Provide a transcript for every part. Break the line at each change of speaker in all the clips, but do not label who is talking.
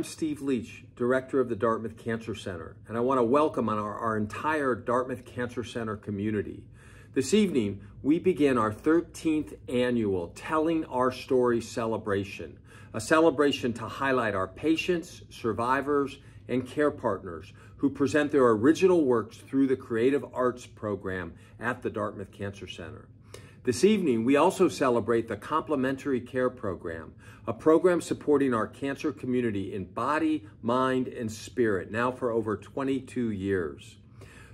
I'm Steve Leach, Director of the Dartmouth Cancer Center, and I want to welcome our, our entire Dartmouth Cancer Center community. This evening, we begin our 13th annual Telling Our Story celebration, a celebration to highlight our patients, survivors, and care partners who present their original works through the Creative Arts program at the Dartmouth Cancer Center. This evening, we also celebrate the Complementary Care Program, a program supporting our cancer community in body, mind, and spirit, now for over 22 years.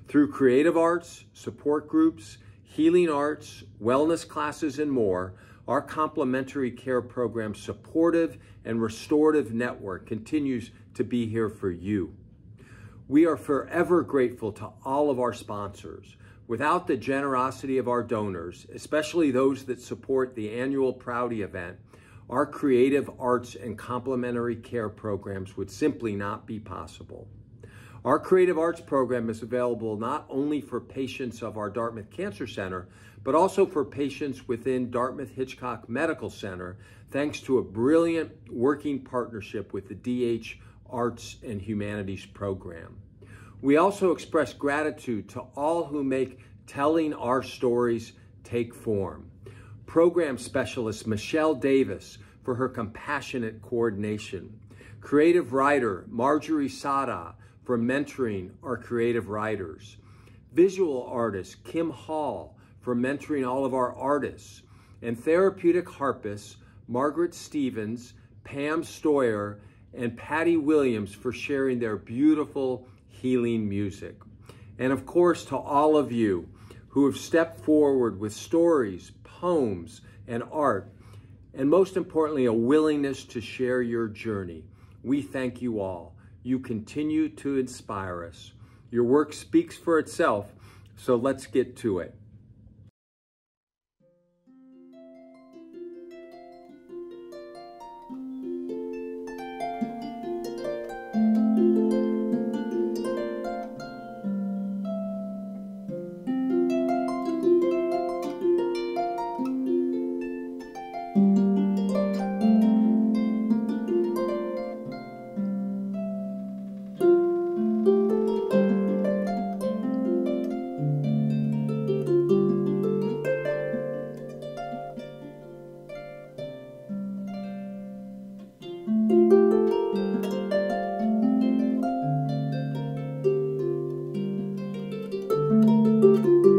Through creative arts, support groups, healing arts, wellness classes, and more, our complementary care program supportive and restorative network continues to be here for you. We are forever grateful to all of our sponsors Without the generosity of our donors, especially those that support the annual Prouty event, our creative arts and complementary care programs would simply not be possible. Our creative arts program is available not only for patients of our Dartmouth Cancer Center, but also for patients within Dartmouth Hitchcock Medical Center, thanks to a brilliant working partnership with the DH Arts and Humanities program. We also express gratitude to all who make telling our stories take form. Program specialist Michelle Davis for her compassionate coordination. Creative writer Marjorie Sada for mentoring our creative writers. Visual artist Kim Hall for mentoring all of our artists. And therapeutic harpist Margaret Stevens, Pam Stoyer, and Patty Williams for sharing their beautiful healing music. And of course, to all of you who have stepped forward with stories, poems, and art, and most importantly, a willingness to share your journey. We thank you all. You continue to inspire us. Your work speaks for itself, so let's get to it.
The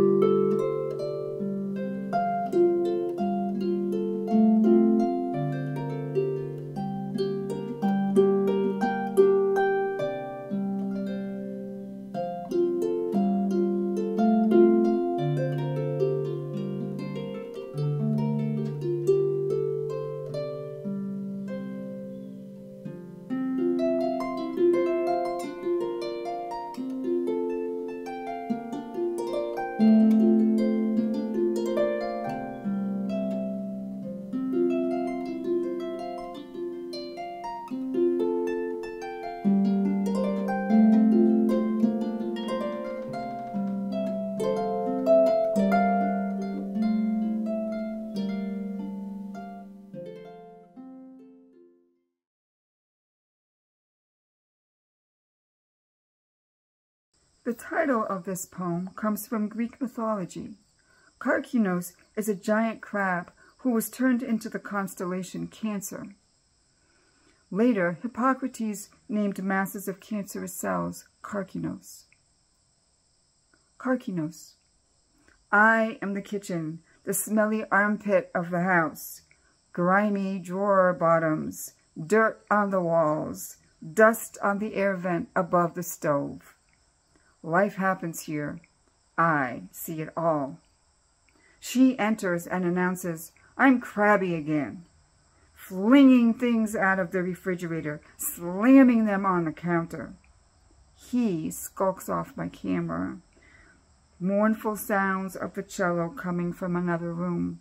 this poem comes from Greek mythology. Karkinos is a giant crab who was turned into the constellation Cancer. Later, Hippocrates named masses of cancerous cells Karkinos. Karkinos. I am the kitchen, the smelly armpit of the house, grimy drawer bottoms, dirt on the walls, dust on the air vent above the stove. Life happens here. I see it all. She enters and announces, I'm crabby again. Flinging things out of the refrigerator, slamming them on the counter. He skulks off my camera. Mournful sounds of the cello coming from another room.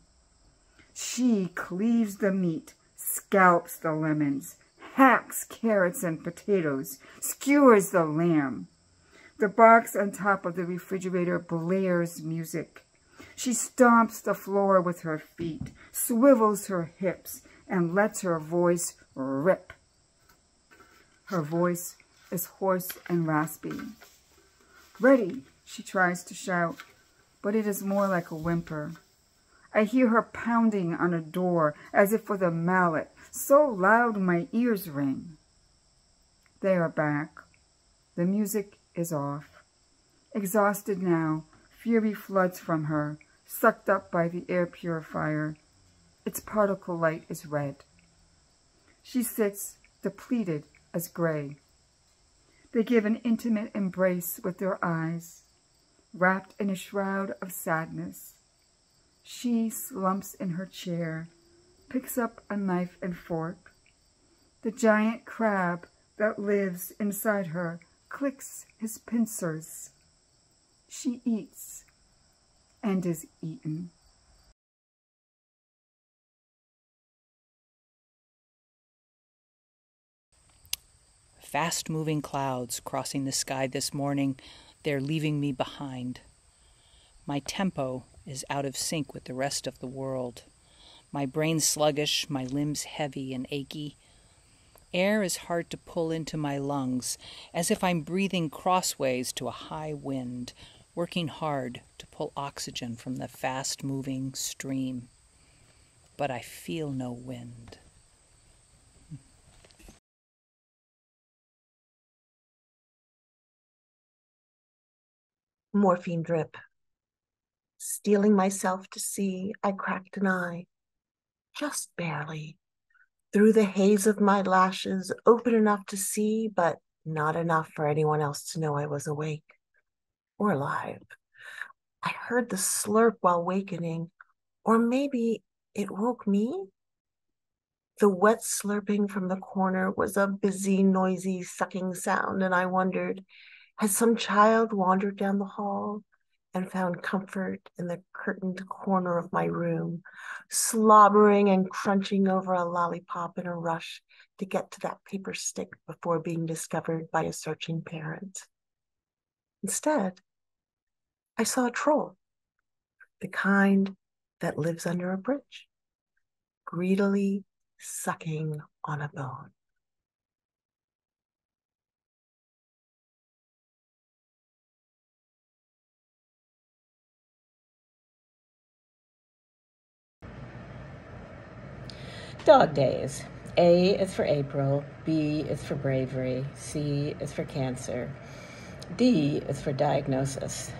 She cleaves the meat, scalps the lemons, hacks carrots and potatoes, skewers the lamb. The box on top of the refrigerator blares music. She stomps the floor with her feet, swivels her hips, and lets her voice rip. Her voice is hoarse and raspy. Ready, she tries to shout, but it is more like a whimper. I hear her pounding on a door as if with a mallet, so loud my ears ring. They are back. The music is off. Exhausted now, fury floods from her, sucked up by the air purifier. Its particle light is red. She sits, depleted as gray. They give an intimate embrace with their eyes, wrapped in a shroud of sadness. She slumps in her chair, picks up a knife and fork. The giant crab that lives inside her clicks his pincers. She eats and is eaten.
Fast moving clouds crossing the sky this morning, they're leaving me behind. My tempo is out of sync with the rest of the world. My brain sluggish, my limbs heavy and achy. Air is hard to pull into my lungs, as if I'm breathing crossways to a high wind, working hard to pull oxygen from the fast moving stream. But I feel no wind.
Morphine drip. Stealing myself to see, I cracked an eye, just barely. Through the haze of my lashes, open enough to see, but not enough for anyone else to know I was awake or alive. I heard the slurp while wakening, or maybe it woke me. The wet slurping from the corner was a busy, noisy, sucking sound, and I wondered had some child wandered down the hall and found comfort in the curtained corner of my room, slobbering and crunching over a lollipop in a rush to get to that paper stick before being discovered by a searching parent. Instead, I saw a troll, the kind that lives under a bridge, greedily sucking on a bone.
Dog days. A is for April, B is for bravery, C is for cancer, D is for diagnosis.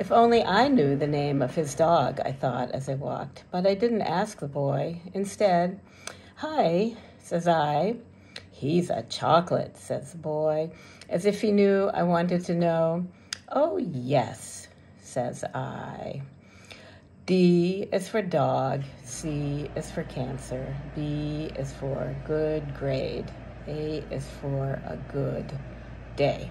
If only I knew the name of his dog, I thought as I walked, but I didn't ask the boy. Instead, Hi, says I. He's a chocolate, says the boy, as if he knew I wanted to know. Oh, yes, says I. D is for dog, C is for cancer, B is for good grade, A is for a good day.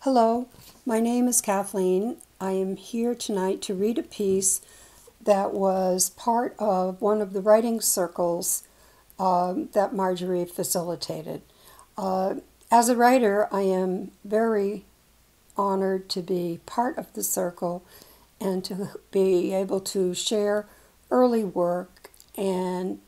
Hello, my name is Kathleen. I am here tonight to read a piece that was part of one of the writing circles um, that Marjorie facilitated. Uh, as a writer, I am very honored to be part of the circle and to be able to share early work and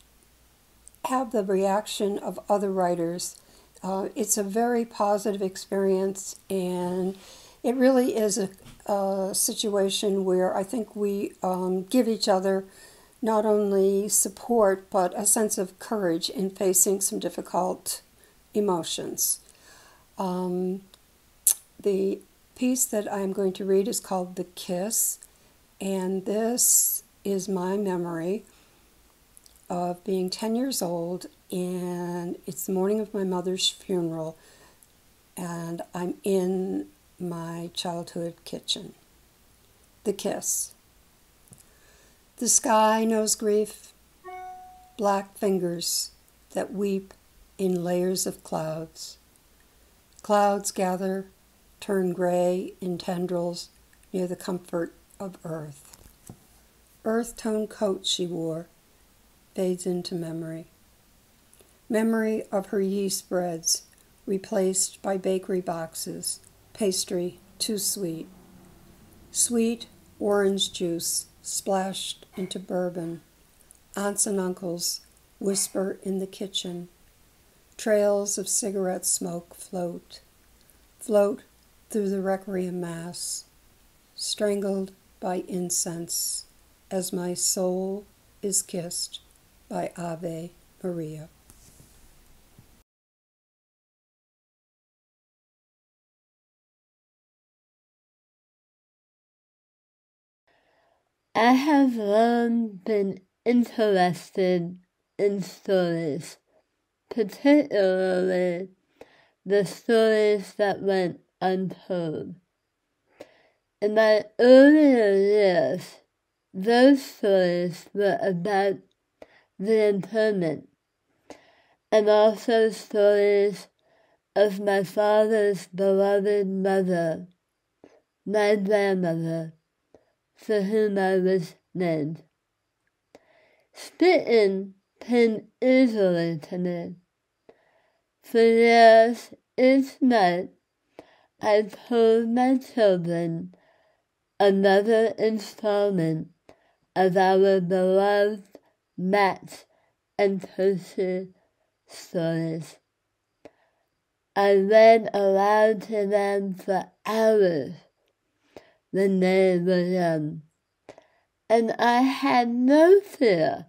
have the reaction of other writers. Uh, it's a very positive experience, and it really is a, a situation where I think we um, give each other not only support but a sense of courage in facing some difficult emotions. Um, the piece that I'm going to read is called The Kiss, and this is my memory of being 10 years old, and it's the morning of my mother's funeral, and I'm in my childhood kitchen. The Kiss. The sky knows grief, black fingers that weep in layers of clouds. Clouds gather, turn gray in tendrils near the comfort of earth. Earth tone coat she wore fades into memory. Memory of her yeast breads replaced by bakery boxes, pastry too sweet. Sweet orange juice splashed into bourbon, aunts and uncles whisper in the kitchen, trails of cigarette smoke float, float through the requiem mass, strangled by incense as my soul is kissed by Ave Maria.
I have long been interested in stories, particularly the stories that went untold. In my earlier years, those stories were about the internment and also stories of my father's beloved mother, my grandmother for whom I was named. Spitting came easily to me. For years, each night, I told my children another installment of our beloved Matt and Toshi stories. I read aloud to them for hours when they were young, and I had no fear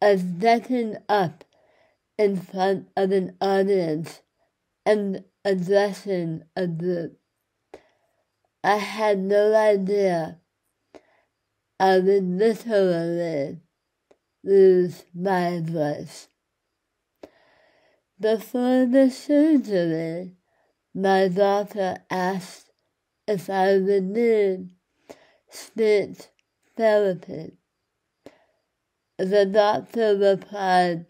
of getting up in front of an audience and addressing a group. I had no idea I would literally lose my voice. Before the surgery, my daughter asked if I would need speech therapy. The doctor replied,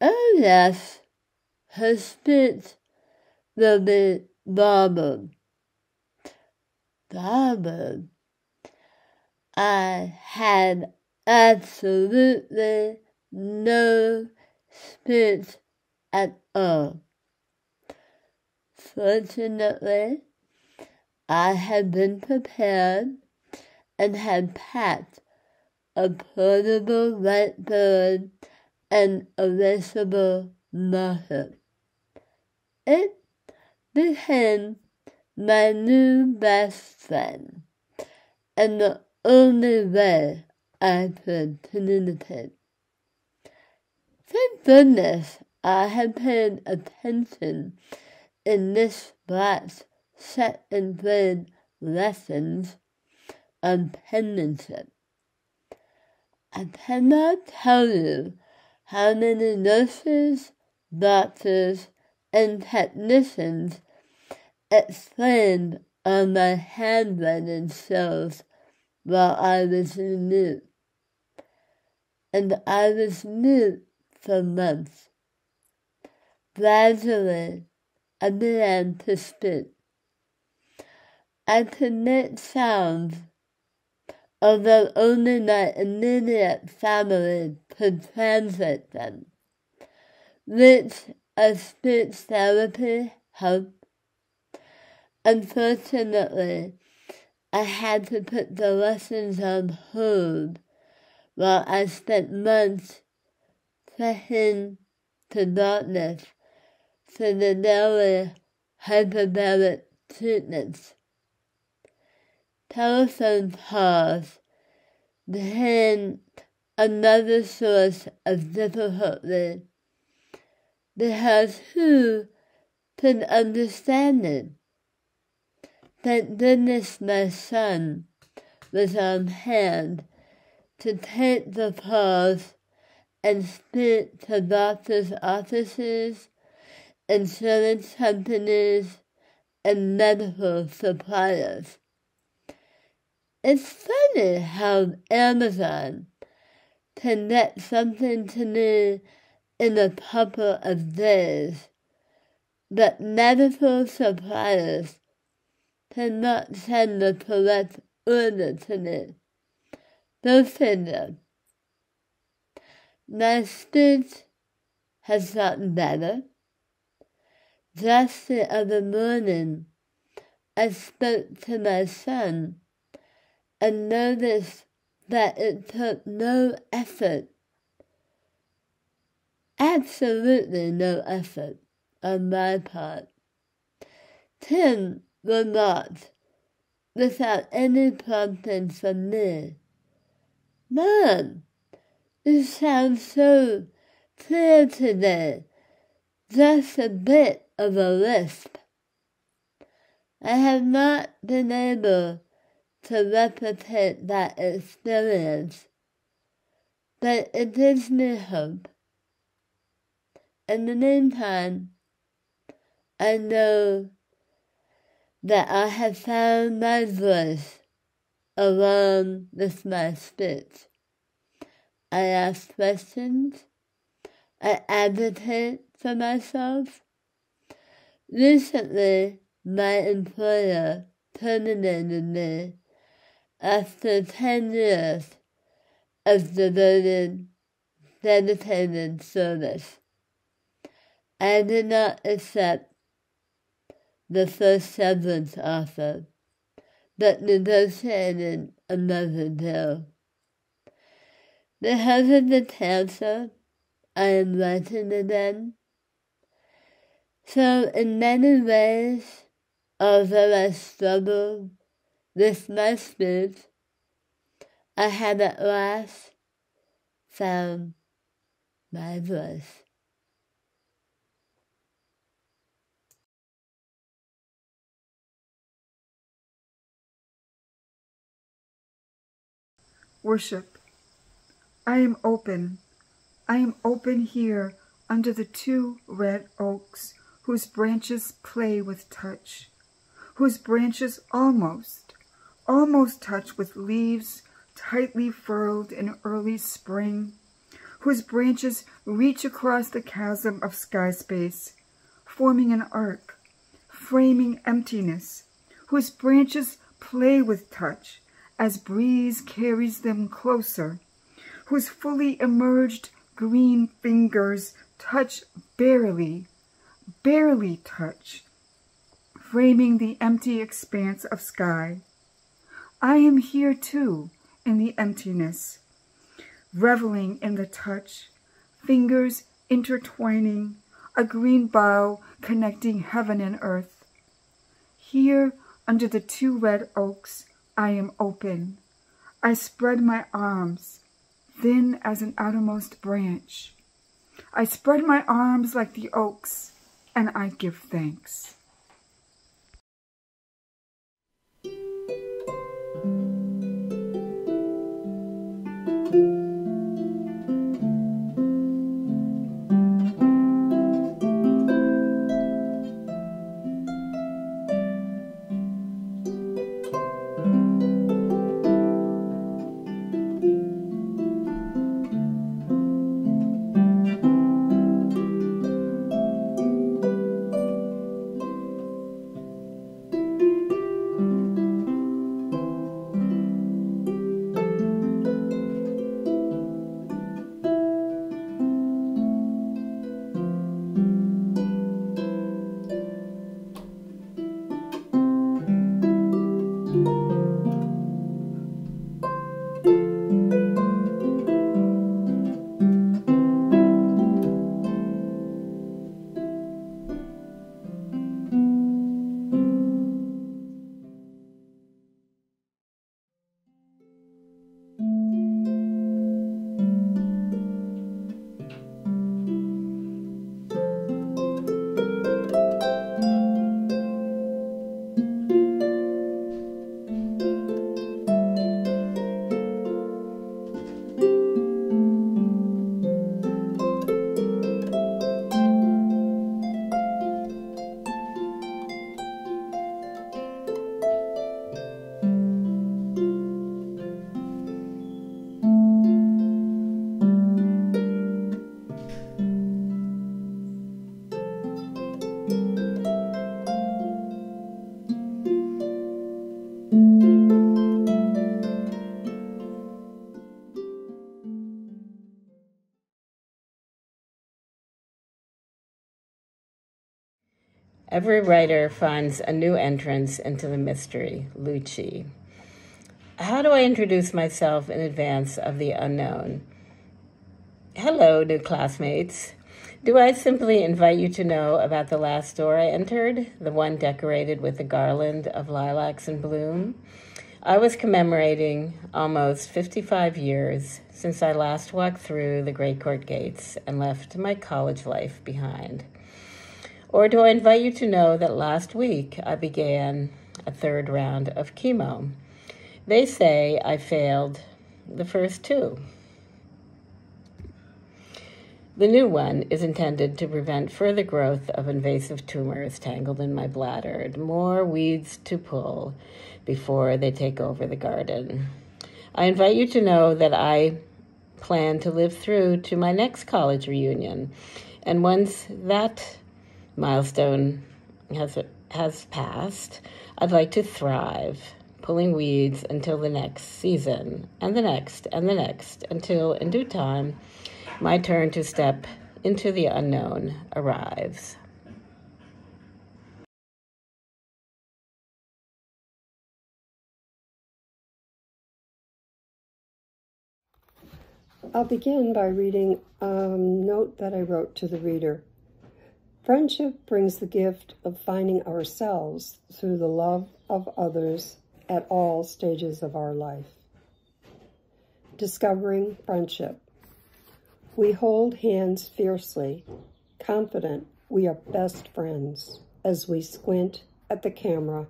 Oh, yes, her speech will be garbled. Garbled? I had absolutely no speech at all. Fortunately, I had been prepared and had packed a portable whiteboard and a erasable marker. It became my new best friend and the only way I could communicate. Thank goodness I had paid attention in this class second grade lessons on penmanship. I cannot tell you how many nurses, doctors, and technicians explained on my handwriting skills while I was in mute. And I was mute for months. Gradually, I began to speak. I could make sounds, although only my immediate family could translate them, which a speech therapy helped. Unfortunately, I had to put the lessons on hold while I spent months praying to darkness for the daily hyperbaric treatments telephone calls became another source of difficulty because who could understand it? Thank goodness my son was on hand to take the calls and speak to doctors' offices, insurance companies, and medical suppliers. It's funny how Amazon can get something to me in a couple of days, but medical suppliers cannot send the correct order to me. Go figure. My speech has gotten better. Just the other morning, I spoke to my son and noticed that it took no effort, absolutely no effort on my part. Tim remarked, without any prompting from me, Mom, you sound so clear today, just a bit of a lisp. I have not been able to replicate that experience, but it gives me hope. In the meantime, I know that I have found my voice along with my speech. I ask questions, I advocate for myself. Recently, my employer terminated me after 10 years of devoted, dedicated service. I did not accept the first severance offer, but negotiated another deal. Because of the cancer, I am writing again. So, in many ways, although I struggled my speech, I have at last found my voice.
Worship. I am open. I am open here under the two red oaks whose branches play with touch, whose branches almost, almost touch with leaves tightly furled in early spring, whose branches reach across the chasm of sky space, forming an arc, framing emptiness, whose branches play with touch as breeze carries them closer, whose fully emerged green fingers touch barely, barely touch, framing the empty expanse of sky. I am here too, in the emptiness, reveling in the touch, fingers intertwining, a green bough connecting heaven and earth. Here, under the two red oaks, I am open. I spread my arms, thin as an outermost branch. I spread my arms like the oaks, and I give thanks.
Every writer finds a new entrance into the mystery, Lucci. How do I introduce myself in advance of the unknown? Hello, new classmates. Do I simply invite you to know about the last door I entered, the one decorated with a garland of lilacs in bloom? I was commemorating almost 55 years since I last walked through the Great Court gates and left my college life behind. Or do I invite you to know that last week I began a third round of chemo? They say I failed the first two. The new one is intended to prevent further growth of invasive tumors tangled in my bladder more weeds to pull before they take over the garden. I invite you to know that I plan to live through to my next college reunion. And once that milestone has, has passed, I'd like to thrive, pulling weeds until the next season, and the next, and the next, until in due time, my turn to step into the unknown arrives.
I'll begin by reading a note that I wrote to the reader. Friendship brings the gift of finding ourselves through the love of others at all stages of our life. Discovering friendship. We hold hands fiercely, confident we are best friends as we squint at the camera.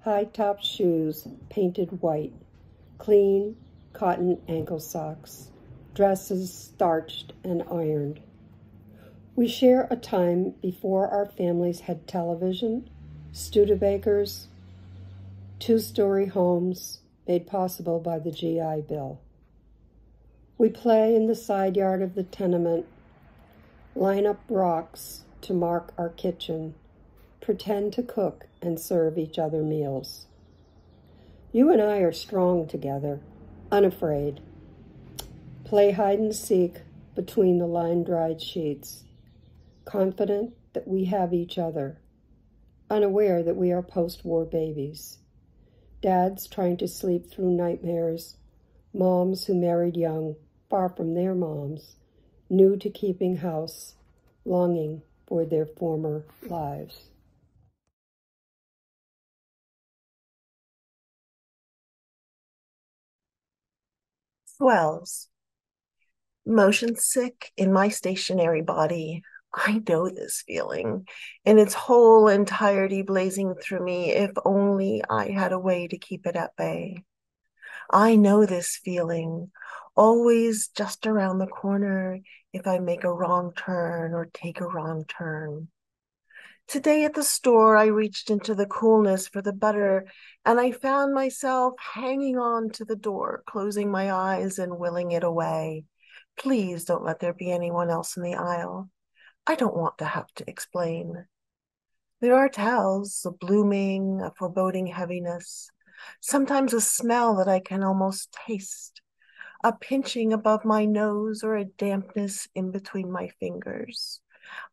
High top shoes painted white, clean cotton ankle socks, dresses starched and ironed. We share a time before our families had television, Studebakers, two story homes made possible by the GI Bill. We play in the side yard of the tenement, line up rocks to mark our kitchen, pretend to cook and serve each other meals. You and I are strong together, unafraid. Play hide and seek between the line dried sheets, confident that we have each other, unaware that we are post war babies. Dads trying to sleep through nightmares, moms who married young far from their moms, new to keeping house, longing for their former lives.
Swells. Motion sick in my stationary body. I know this feeling in its whole entirety blazing through me if only I had a way to keep it at bay. I know this feeling, always just around the corner if I make a wrong turn or take a wrong turn. Today at the store, I reached into the coolness for the butter and I found myself hanging on to the door, closing my eyes and willing it away. Please don't let there be anyone else in the aisle. I don't want to have to explain. There are towels, a blooming, a foreboding heaviness, sometimes a smell that I can almost taste, a pinching above my nose or a dampness in between my fingers.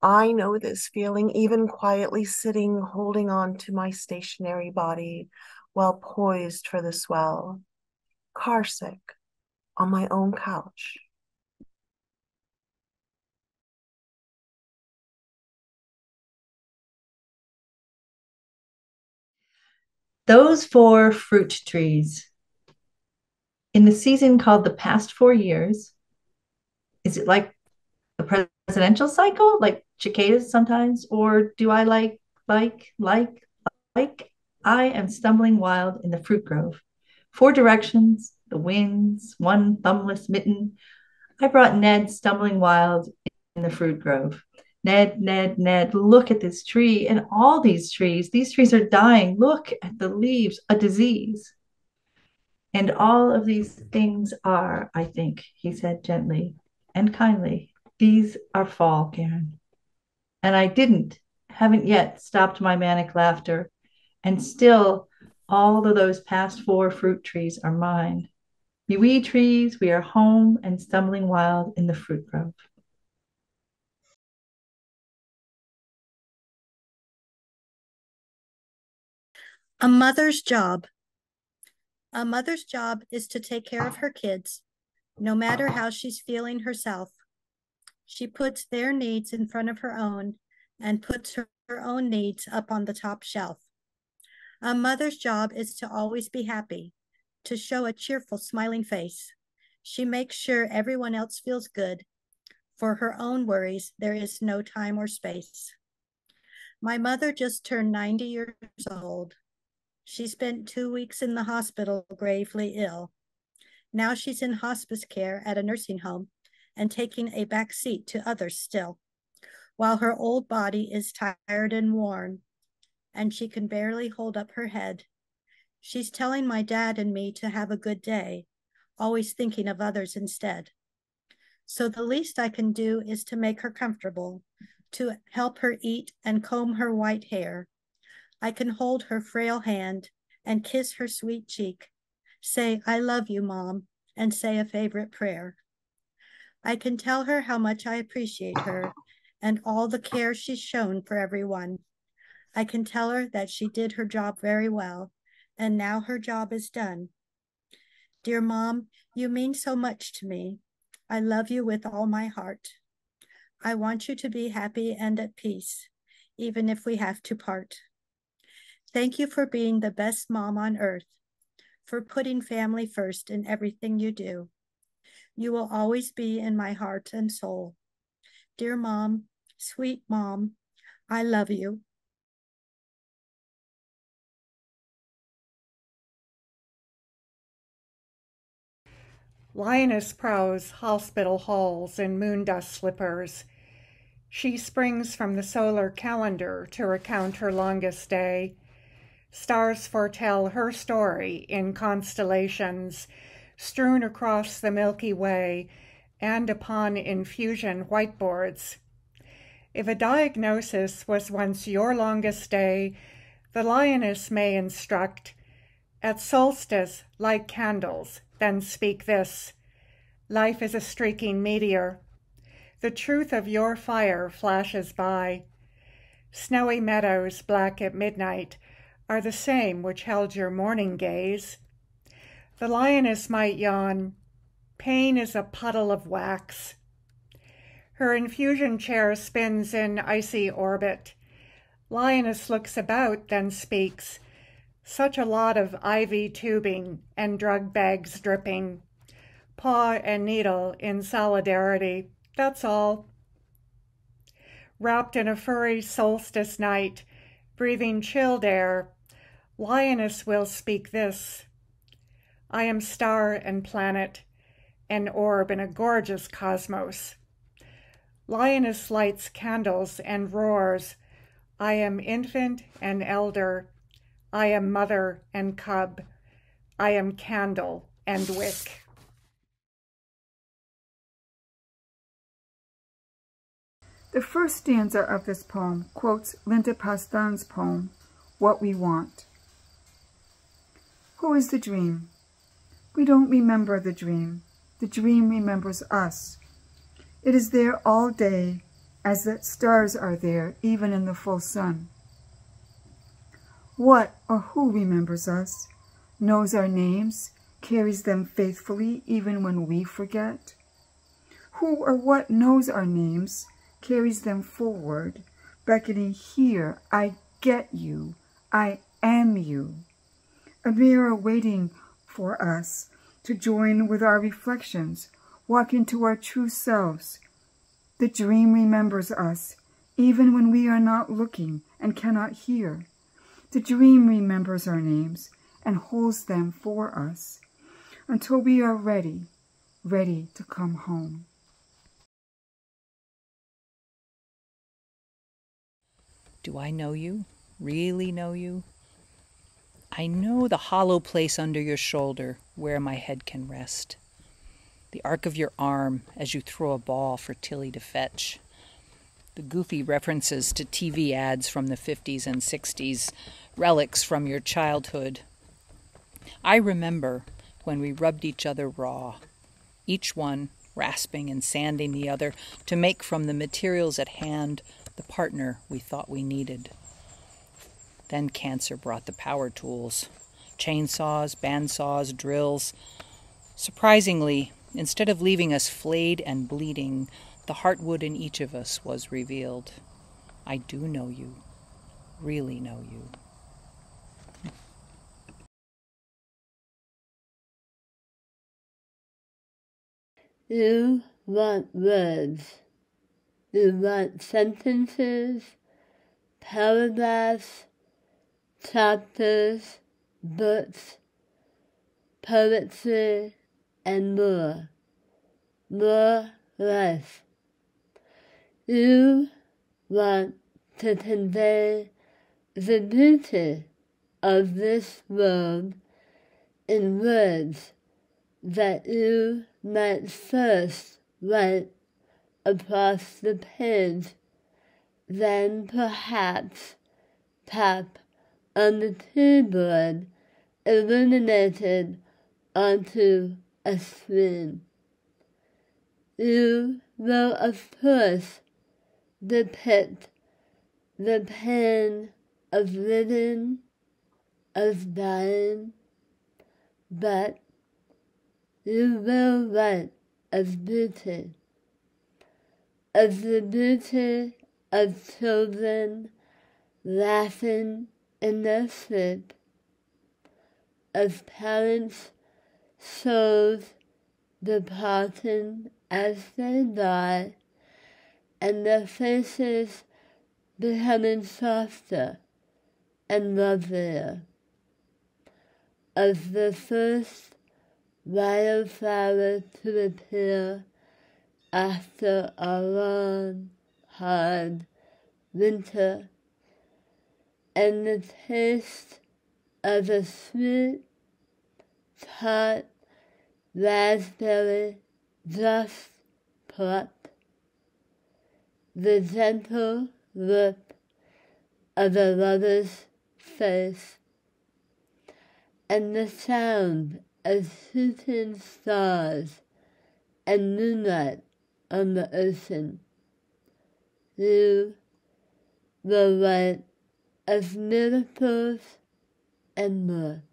I know this feeling even quietly sitting, holding on to my stationary body while poised for the swell, carsick on my own couch.
Those four fruit trees. In the season called the past four years, is it like the presidential cycle, like cicadas sometimes? Or do I like, like, like, like? I am stumbling wild in the fruit grove. Four directions, the winds, one thumbless mitten. I brought Ned stumbling wild in the fruit grove. Ned, Ned, Ned, look at this tree and all these trees. These trees are dying. Look at the leaves, a disease. And all of these things are, I think, he said gently and kindly. These are fall, Karen. And I didn't, haven't yet stopped my manic laughter. And still, all of those past four fruit trees are mine. We trees, we are home and stumbling wild in the fruit grove.
A mother's job. A mother's job is to take care of her kids, no matter how she's feeling herself. She puts their needs in front of her own and puts her, own needs up on the top shelf. A mother's job is to always be happy, to show a cheerful, smiling face. She makes sure everyone else feels good. For her own worries, there is no time or space. My mother just turned 90 years old. She spent two weeks in the hospital, gravely ill. Now she's in hospice care at a nursing home and taking a back seat to others still, while her old body is tired and worn, and she can barely hold up her head. She's telling my dad and me to have a good day, always thinking of others instead. So the least I can do is to make her comfortable, to help her eat and comb her white hair. I can hold her frail hand and kiss her sweet cheek, say, I love you, Mom, and say a favorite prayer. I can tell her how much I appreciate her and all the care she's shown for everyone. I can tell her that she did her job very well, and now her job is done. Dear Mom, you mean so much to me. I love you with all my heart. I want you to be happy and at peace, even if we have to part. Thank you for being the best mom on earth, for putting family first in everything you do. You will always be in my heart and soul. Dear mom, sweet mom, I love you.
Lioness prowls hospital halls in moondust slippers. She springs from the solar calendar to recount her longest day. Stars foretell her story in constellations strewn across the Milky Way and upon infusion whiteboards. If a diagnosis was once your longest day, the lioness may instruct at solstice, light candles, then speak this Life is a streaking meteor. The truth of your fire flashes by. Snowy meadows, black at midnight, are the same which held your morning gaze. The lioness might yawn, Pain is a puddle of wax. Her infusion chair spins in icy orbit. Lioness looks about, then speaks. Such a lot of IV tubing and drug bags dripping. Paw and needle in solidarity, that's all. Wrapped in a furry solstice night, breathing chilled air, Lioness will speak this. I am star and planet, an orb in a gorgeous cosmos. Lioness lights candles and roars. I am infant and elder, I am mother and cub. I am candle and wick.
The first stanza of this poem quotes Linda Pastan's poem, What We Want. Who is the dream? We don't remember the dream. The dream remembers us. It is there all day, as that stars are there, even in the full sun. What or who remembers us, knows our names, carries them faithfully even when we forget? Who or what knows our names, carries them forward, beckoning here, I get you, I am you. A mirror waiting for us to join with our reflections, walk into our true selves. The dream remembers us, even when we are not looking and cannot hear. The dream remembers our names and holds them for us until we are ready, ready to come home.
Do I know you? Really know you? I know the hollow place under your shoulder where my head can rest. The arc of your arm as you throw a ball for Tilly to fetch. The goofy references to TV ads from the 50s and 60s relics from your childhood. I remember when we rubbed each other raw, each one rasping and sanding the other to make from the materials at hand the partner we thought we needed. Then cancer brought the power tools, chainsaws, bandsaws, drills. Surprisingly, instead of leaving us flayed and bleeding, the heartwood in each of us was revealed. I do know you, really know you.
You want words. You want sentences, paragraphs, chapters, books, poetry, and more. More life. You want to convey the beauty of this world in words that you might first write across the page, then perhaps tap on the keyboard illuminated onto a screen. You will, of course, depict the pain of living, of dying, but you will write of beauty, of the beauty of children laughing sleep, of parents' souls departing as they die, and their faces becoming softer and lovelier. Of the first wildflower to appear after a long, hard winter, and the taste of a sweet, tart raspberry just plucked, the gentle look of a lover's face, and the sound of shooting stars and moonlight on the ocean. You the light of miracles and more.